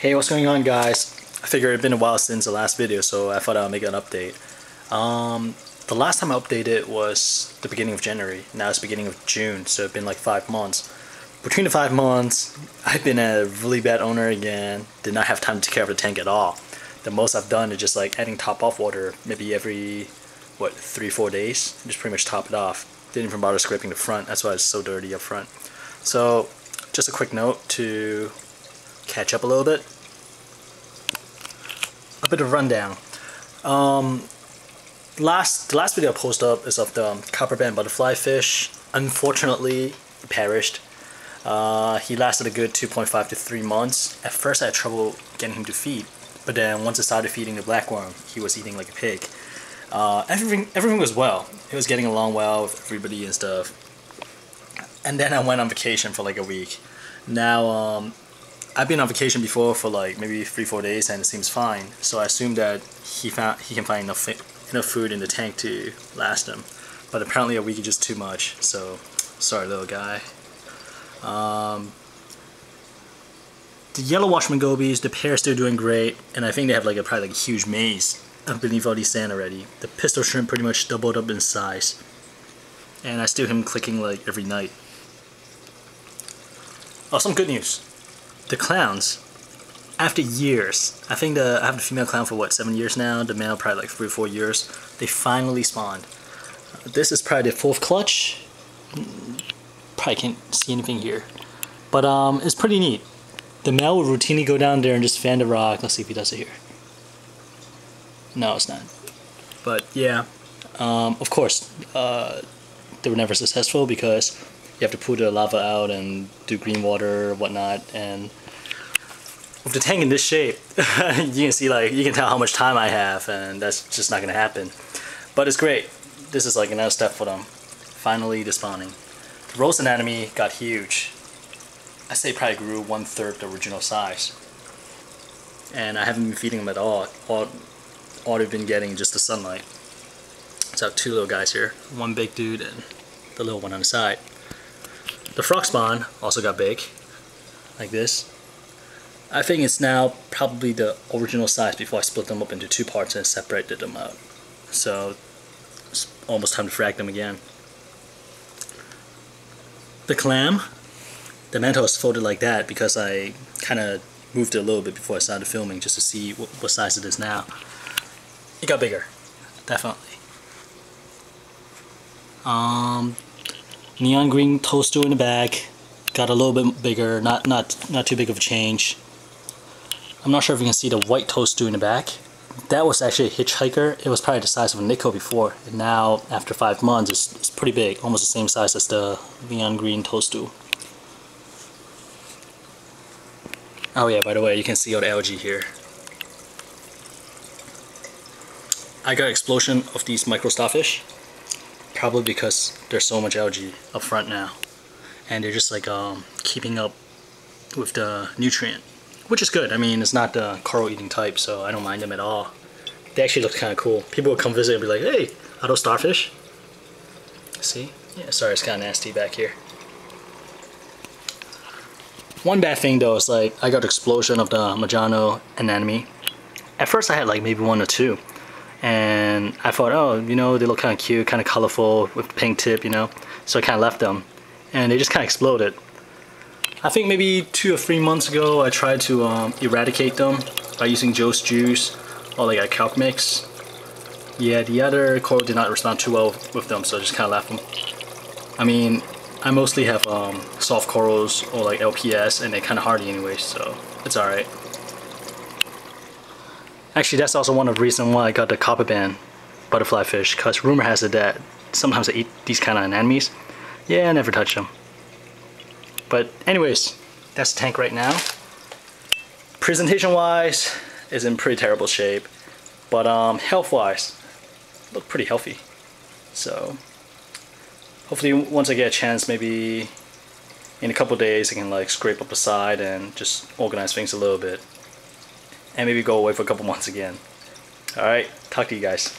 Hey, what's going on guys? I figured it's been a while since the last video, so I thought I'll make an update. Um, the last time I updated was the beginning of January. Now it's beginning of June, so it's been like five months. Between the five months, I've been a really bad owner again. Did not have time to care of the tank at all. The most I've done is just like adding top off water maybe every, what, three, four days? Just pretty much top it off. Didn't even bother scraping the front. That's why it's so dirty up front. So, just a quick note to catch up a little bit. A bit of rundown. Um, last the last video I posted up is of the um, copper band butterfly fish. Unfortunately, he perished. Uh, he lasted a good 2.5 to 3 months. At first I had trouble getting him to feed, but then once I started feeding the blackworm, he was eating like a pig. Uh, everything everything was well. He was getting along well with everybody and stuff. And then I went on vacation for like a week. Now um, I've been on vacation before for like maybe three four days and it seems fine. So I assume that he found he can find enough enough food in the tank to last him. But apparently a week is just too much. So sorry, little guy. Um, the yellow watchman gobies, the pair still doing great, and I think they have like a probably like a huge maze beneath all these sand already. The pistol shrimp pretty much doubled up in size, and I still him clicking like every night. Oh, some good news the clowns, after years, I think the I have the female clown for what seven years now. The male probably like three or four years. They finally spawned. This is probably the fourth clutch. Probably can't see anything here, but um, it's pretty neat. The male will routinely go down there and just fan the rock. Let's see if he does it here. No, it's not. But yeah, um, of course, uh, they were never successful because you have to pull the larvae out and do green water whatnot and with the tank in this shape you can see like you can tell how much time I have and that's just not gonna happen. But it's great. This is like another step for them. Finally despawning. The rose anemone got huge. I say probably grew one third the original size. And I haven't been feeding them at all. All, all they've been getting just the sunlight. So I have two little guys here one big dude and the little one on the side the frog spawn also got big, like this. I think it's now probably the original size before I split them up into two parts and separated them out. So it's almost time to frag them again. The clam, the mantle is folded like that because I kind of moved it a little bit before I started filming just to see what, what size it is now. It got bigger, definitely. Um, neon green toadstool in the back got a little bit bigger not not not too big of a change. I'm not sure if you can see the white toadstool in the back. That was actually a hitchhiker. It was probably the size of a nickel before. And now after five months it's, it's pretty big almost the same size as the neon green toadstool oh yeah by the way you can see all the algae here. I got explosion of these micro starfish probably because there's so much algae up front now and they're just like um, keeping up with the nutrient which is good. I mean it's not the coral eating type so I don't mind them at all. They actually look kind of cool. People would come visit and be like hey are those starfish? See? Yeah sorry it's kind of nasty back here. One bad thing though is like I got explosion of the Majano anemone. At first I had like maybe one or two and I thought, oh, you know, they look kind of cute, kind of colorful with pink tip, you know. So I kind of left them, and they just kind of exploded. I think maybe two or three months ago, I tried to um, eradicate them by using Joe's juice or like a kalk mix. Yeah, the other coral did not respond too well with them, so I just kind of left them. I mean, I mostly have um, soft corals or like LPS, and they're kind of hardy anyway, so it's alright. Actually, that's also one of the reasons why I got the copper band butterfly fish, because rumor has it that sometimes I eat these kind of anemones. Yeah, I never touch them. But anyways, that's the tank right now. Presentation-wise, is in pretty terrible shape. But um, health-wise, look pretty healthy. So, hopefully once I get a chance, maybe in a couple days, I can like scrape up the side and just organize things a little bit and maybe go away for a couple months again. Alright, talk to you guys.